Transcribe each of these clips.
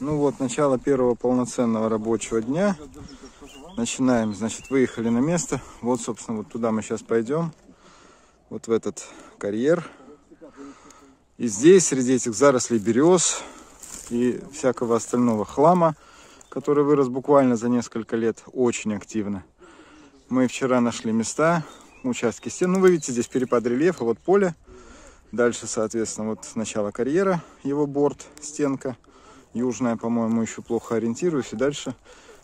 Ну вот, начало первого полноценного рабочего дня. Начинаем, значит, выехали на место. Вот, собственно, вот туда мы сейчас пойдем. Вот в этот карьер. И здесь, среди этих зарослей берез и всякого остального хлама, который вырос буквально за несколько лет, очень активно. Мы вчера нашли места, участки стен. Ну, вы видите, здесь перепад рельефа, вот поле. Дальше, соответственно, вот начало карьера, его борт, стенка. Южная, по-моему, еще плохо ориентируюсь. И дальше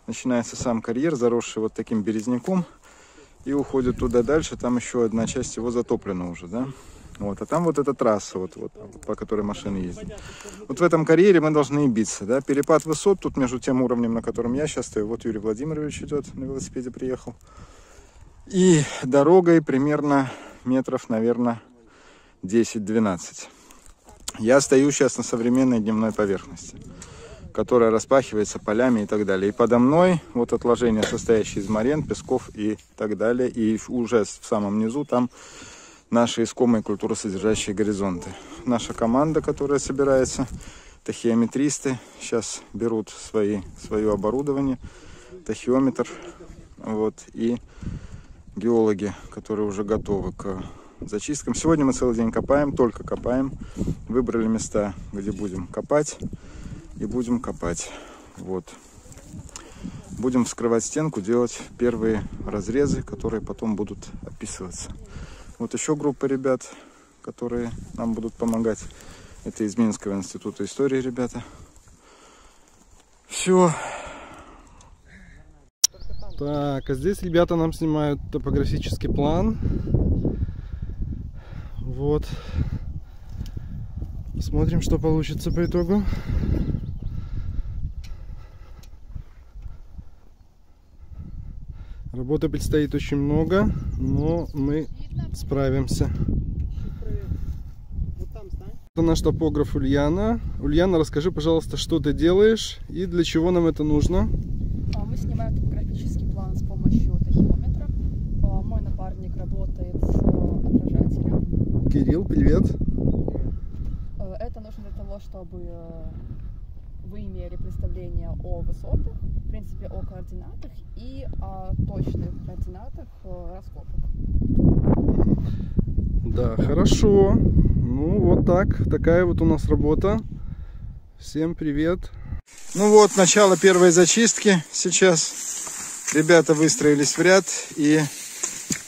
начинается сам карьер, заросший вот таким березняком. И уходит туда дальше. Там еще одна часть его затоплена уже, да. Вот, а там вот эта трасса, вот, вот, по которой машины ездят. Вот в этом карьере мы должны биться, да. Перепад высот тут между тем уровнем, на котором я сейчас стою. Вот Юрий Владимирович идет, на велосипеде приехал. И дорогой примерно метров, наверное, 10-12. Я стою сейчас на современной дневной поверхности, которая распахивается полями и так далее. И подо мной вот отложения, состоящие из морен, песков и так далее. И уже в самом низу там наши искомые культуросодержащие горизонты. Наша команда, которая собирается, тахиометристы, сейчас берут свои, свое оборудование, тахиометр, вот, и геологи, которые уже готовы к зачисткам. Сегодня мы целый день копаем, только копаем. Выбрали места, где будем копать. И будем копать. Вот. Будем вскрывать стенку, делать первые разрезы, которые потом будут описываться. Вот еще группа ребят, которые нам будут помогать. Это из Минского института истории ребята. Все. Так, а здесь ребята нам снимают топографический план. Вот. Посмотрим, что получится по итогу. Работы предстоит очень много, но мы справимся. Это наш топограф Ульяна. Ульяна, расскажи, пожалуйста, что ты делаешь и для чего нам это нужно? А, Мы снимаем топографический план с помощью тахиометра. А, Мой напарник работает с э, отражателем. Кирилл, привет. Э, Это нужно для того, чтобы э, вы имели представление о высотах, в принципе, о координатах и о точных координатах э, раскопок. Да, хорошо. Ну, вот так. Такая вот у нас работа. Всем привет. Ну вот, начало первой зачистки сейчас. Ребята выстроились в ряд и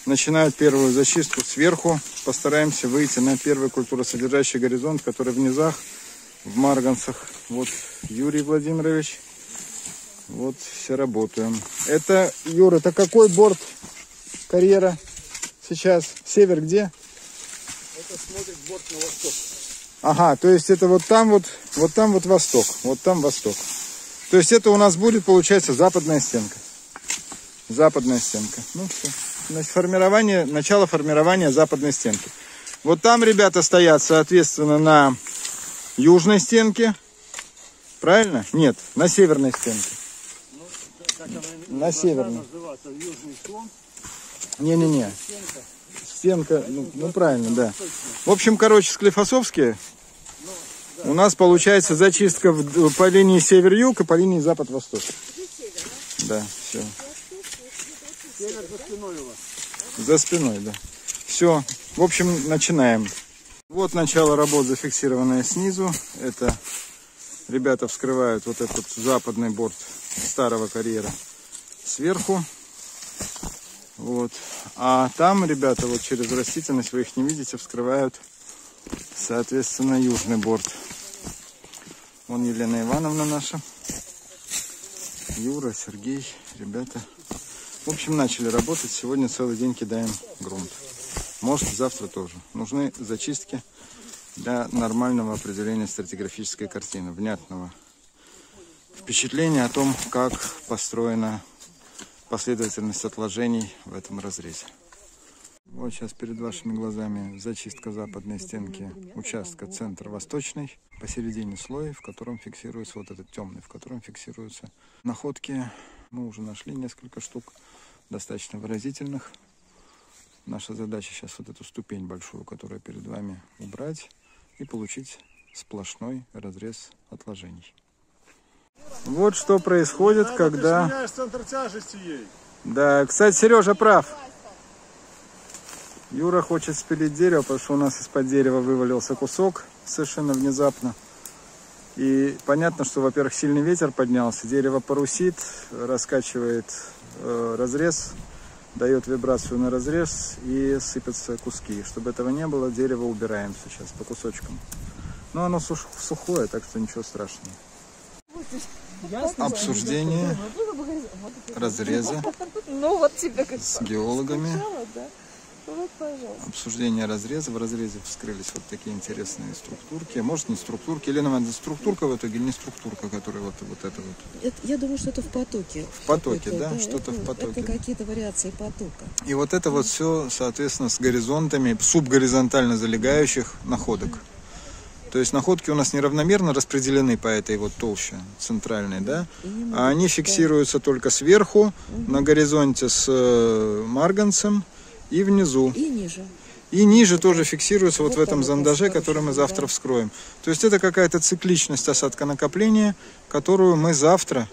начинают первую зачистку сверху. Постараемся выйти на первый культуросодержащий горизонт, который в низах, в Марганцах. Вот Юрий Владимирович. Вот все работаем. Это, Юра, это какой борт карьера сейчас? Север где? Это смотрит борт на восток. Ага, то есть это вот там вот, вот там вот восток, вот там восток. То есть это у нас будет, получается, западная стенка. Западная стенка. Ну все. Значит, формирование, начало формирования западной стенки. Вот там ребята стоят, соответственно, на южной стенке. Правильно? Нет, на северной стенке. На северной. Не-не-не. Стенка, ну, ну, правильно, да. В общем, короче, склифосовские. У нас получается зачистка по линии север-юг и по линии запад-восток. Да, все. Север за спиной у вас. За спиной, да. Все. В общем, начинаем. Вот начало работ, зафиксированное снизу. Это ребята вскрывают вот этот западный борт старого карьера сверху. Вот. А там ребята вот через растительность, вы их не видите, вскрывают, соответственно, южный борт. Вон Елена Ивановна наша. Юра, Сергей, ребята. В общем, начали работать. Сегодня целый день кидаем грунт. Может, завтра тоже. Нужны зачистки для нормального определения стратиграфической картины, внятного впечатления о том, как построена последовательность отложений в этом разрезе. Вот сейчас перед вашими глазами зачистка западной стенки участка центр-восточный. Посередине слой, в котором фиксируется вот этот темный, в котором фиксируются находки. Мы уже нашли несколько штук, достаточно выразительных. Наша задача сейчас вот эту ступень большую, которая перед вами, убрать и получить сплошной разрез отложений. Вот что происходит, Надо, когда... Ты центр тяжести ей. Да, кстати, Сережа прав. Юра хочет спилить дерево, потому что у нас из-под дерева вывалился кусок совершенно внезапно. И понятно, что, во-первых, сильный ветер поднялся, дерево парусит, раскачивает э, разрез, дает вибрацию на разрез и сыпятся куски. Чтобы этого не было, дерево убираем сейчас по кусочкам. Но оно суш- сухое, так что ничего страшного. Обсуждение разреза Ну вот тебе как с геологами. да? Пожалуйста. Обсуждение разреза. В разрезе вскрылись вот такие интересные структурки. Может не структурки, или нам это структурка в итоге, или не структурка, которая вот, вот это вот. Это, я думаю, что это в потоке. В потоке, Какой-то, да? Что-то в потоке. Это какие-то вариации потока. И вот это вот все, соответственно, с горизонтами субгоризонтально залегающих находок. То есть находки у нас неравномерно распределены по этой вот толще центральной, да? А они фиксируются только сверху, на горизонте с э, марганцем и внизу. И ниже. И ниже тоже фиксируется вот в Вот этом там вот зондаже, который мы да. завтра вскроем. То есть это какая-то цикличность осадка накопления, которую мы завтра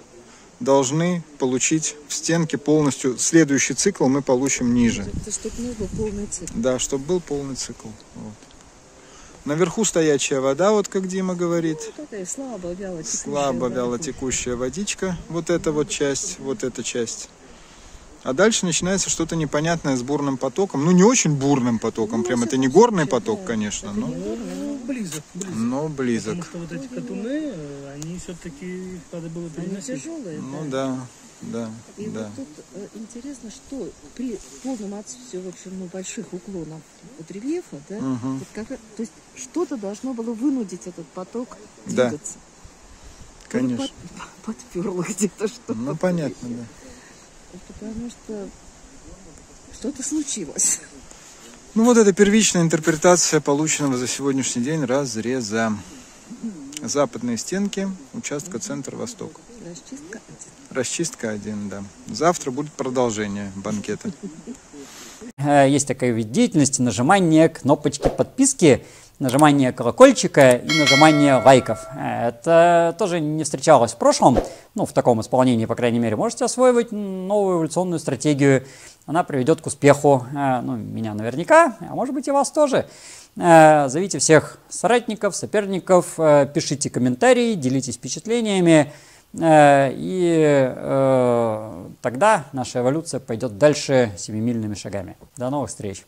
должны получить в стенке полностью. Следующий цикл мы получим ниже. Это чтобы был полный цикл. Да, чтобы был полный цикл. Вот. Наверху стоячая вода, вот как Дима говорит. Такая слабо, вяло Слабо вяло текущая водичка. Вот эта вот часть, вот эта часть. А дальше начинается что-то непонятное с бурным потоком. Ну, не очень бурным потоком, прям это не горный поток, конечно, но, Ну, близок, близок. но близок. Потому что вот эти катуны, они все-таки надо было Они переносить. тяжелые, Ну да. да, да, И да. вот тут э, интересно, что при полном отсутствии, в общем, ну, больших уклонов от рельефа, да, вот как, то есть что-то должно было вынудить этот поток Да. двигаться. Конечно. Под, подперло где-то что-то. Ну, понятно, да. Потому что что-то случилось. Ну, вот это первичная интерпретация полученного за сегодняшний день разреза. Западные стенки, участка центр-восток. Расчистка один. Расчистка 1, да. Завтра будет продолжение банкета. Э, Есть такой вид деятельности нажимание кнопочки подписки, нажимание колокольчика и нажимание лайков. Это тоже не встречалось в прошлом, ну, в таком исполнении, по крайней мере. Можете освоить новую эволюционную стратегию. Она приведет к успеху, э, ну, меня наверняка, а может быть и вас тоже. Э, Зовите всех соратников, соперников, э, пишите комментарии, делитесь впечатлениями. И тогда наша эволюция пойдет дальше семимильными шагами. До новых встреч!